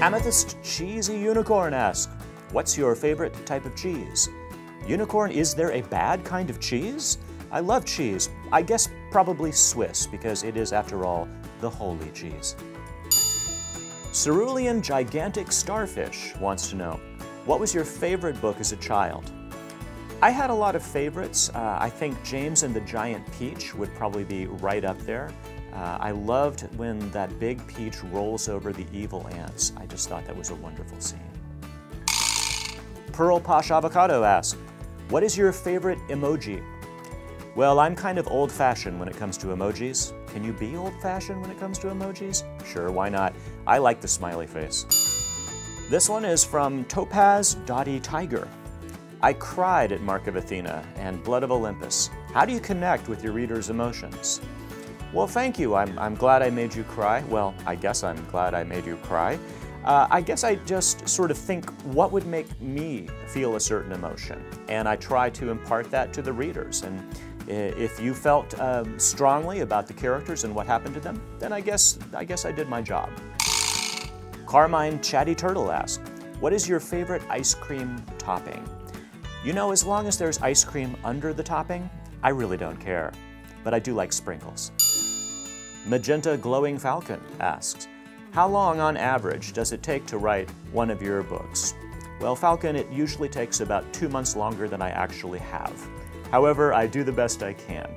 Amethyst Cheesy Unicorn asks, What's your favorite type of cheese? Unicorn, is there a bad kind of cheese? I love cheese. I guess probably Swiss, because it is, after all, the holy cheese. Cerulean Gigantic Starfish wants to know, what was your favorite book as a child? I had a lot of favorites. Uh, I think James and the Giant Peach would probably be right up there. Uh, I loved when that big peach rolls over the evil ants. I just thought that was a wonderful scene. Pearl Posh Avocado asks, what is your favorite emoji? Well, I'm kind of old-fashioned when it comes to emojis. Can you be old-fashioned when it comes to emojis? Sure, why not? I like the smiley face. This one is from Topaz Dotty Tiger. I cried at Mark of Athena and Blood of Olympus. How do you connect with your reader's emotions? Well, thank you. I'm, I'm glad I made you cry. Well, I guess I'm glad I made you cry. Uh, I guess I just sort of think what would make me feel a certain emotion, and I try to impart that to the readers. And if you felt um, strongly about the characters and what happened to them, then I guess I guess I did my job. Carmine Chatty Turtle asked, "What is your favorite ice cream topping?" You know, as long as there's ice cream under the topping, I really don't care. But I do like sprinkles. Magenta Glowing Falcon asks, how long on average does it take to write one of your books? Well, Falcon, it usually takes about two months longer than I actually have. However, I do the best I can.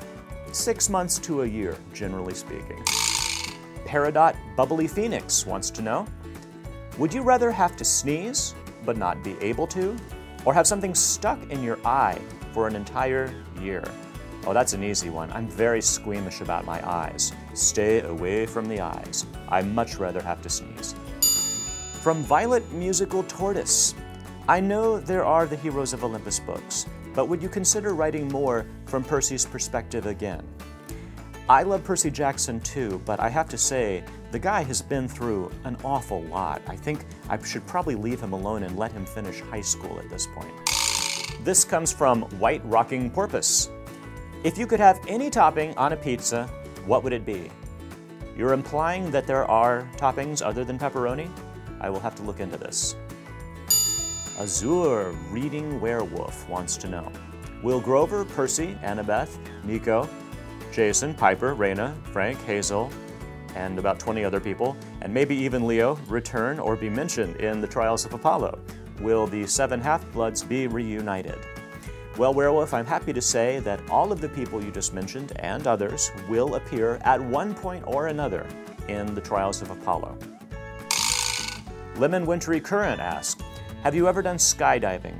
Six months to a year, generally speaking. Peridot Bubbly Phoenix wants to know, would you rather have to sneeze, but not be able to, or have something stuck in your eye for an entire year? Oh, that's an easy one. I'm very squeamish about my eyes. Stay away from the eyes. I much rather have to sneeze. From Violet Musical Tortoise. I know there are the Heroes of Olympus books, but would you consider writing more from Percy's perspective again? I love Percy Jackson too, but I have to say, the guy has been through an awful lot. I think I should probably leave him alone and let him finish high school at this point. This comes from White Rocking Porpoise. If you could have any topping on a pizza, what would it be? You're implying that there are toppings other than pepperoni? I will have to look into this. Azure Reading Werewolf wants to know. Will Grover, Percy, Annabeth, Nico, Jason, Piper, Reyna, Frank, Hazel, and about 20 other people, and maybe even Leo, return or be mentioned in the Trials of Apollo? Will the seven half-bloods be reunited? Well, Werewolf, I'm happy to say that all of the people you just mentioned and others will appear at one point or another in the Trials of Apollo. Lemon Wintry Current asks, have you ever done skydiving?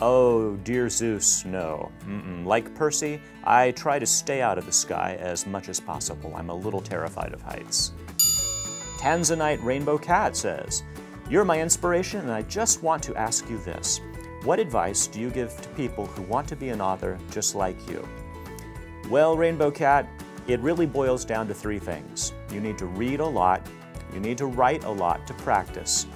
Oh, dear Zeus, no. Mm -mm. Like Percy, I try to stay out of the sky as much as possible. I'm a little terrified of heights. Tanzanite Rainbow Cat says, You're my inspiration, and I just want to ask you this. What advice do you give to people who want to be an author just like you? Well, Rainbow Cat, it really boils down to three things. You need to read a lot, you need to write a lot to practice,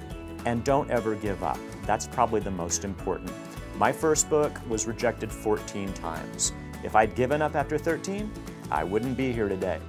and don't ever give up. That's probably the most important. My first book was rejected 14 times. If I'd given up after 13, I wouldn't be here today.